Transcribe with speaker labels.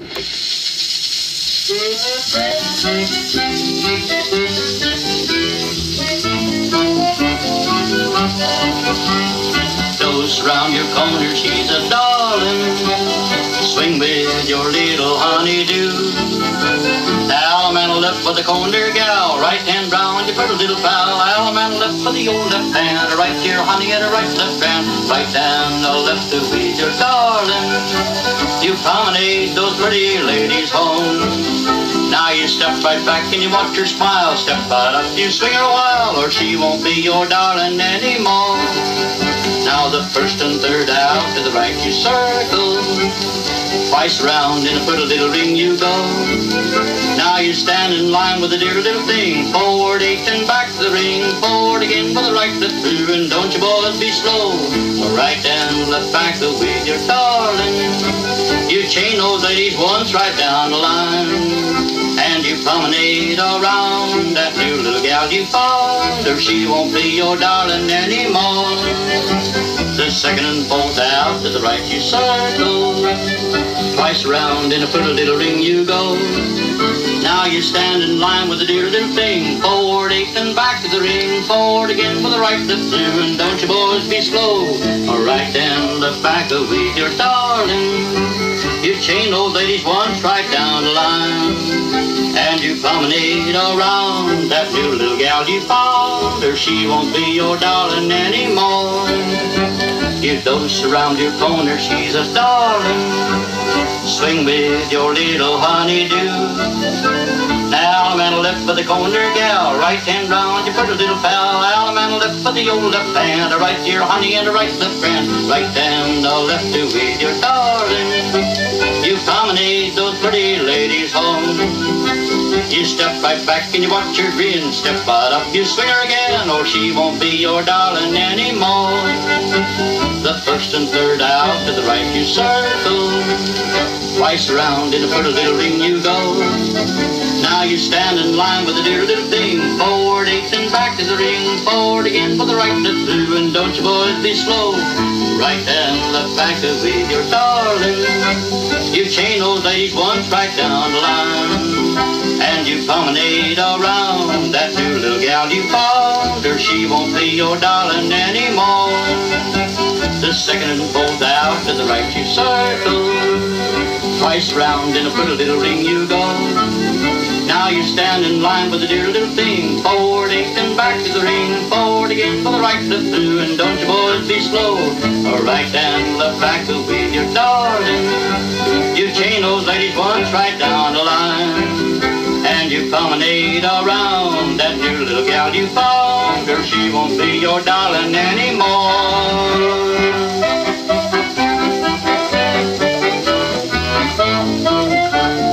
Speaker 1: Those around your corner, she's a darling. Swing with your little honeydew. Allemande left for the corner gal, right hand round your pretty little pal. Allemande left for the old left hand, right here, honey, at a right left hand, right hand, the left to with your darling. You promenade those pretty ladies home. Now you step right back and you watch her smile. Step right up, you swing her a while, or she won't be your darling anymore. Now the first and third out to the right you circle. Twice round in a pretty little ring you go. Now you stand in line with the dear little thing. Forward back with your darling. You chain those ladies once right down the line. And you promenade around that new little gal you found, or she won't be your darling anymore. The second and fourth out to the right you circle. Twice round in a pretty little ring you go. You stand in line with the dear little thing. Forward eight and back to the ring. Forward again with the right through. And don't you boys be slow. Right and left back with your darling. You chain those ladies once right down the line. And you promenade around that new little gal you found, or she won't be your darling anymore. You dose around your corner, she's a darling. Swing with your little honeydew. Now, man, left for the corner gal, right hand round your pretty little pal. Allemande left for the old left hand, a right dear honey and a right left friend. Right hand, the left to with your darling. You promenade those pretty ladies home. You step right back and you watch her grin. Step right up, you swing her again, or she won't be your darling anymore. The first and third out to the right you circle. Twice around in a pretty little ring you go. You stand in line with the dear little thing. Forward eight and back to the ring. Forward again for the right left through. And don't you boys be slow. Right and left back to with your darling. You chain those ladies once right down the line. And you promenade around that new little gal you found. Or she won't be your darling anymore. The second and fourth out to the right you circle. Twice round in a pretty little ring you go. Now you stand in line with the dear little thing. Forward eight and back to the ring. Forward again for the right flip through. And don't you boys be slow. Or right and back to with your darling. You chain those ladies once right down the line. And you promenade around that dear little gal you found. Girl, she won't be your darling anymore. Thank you.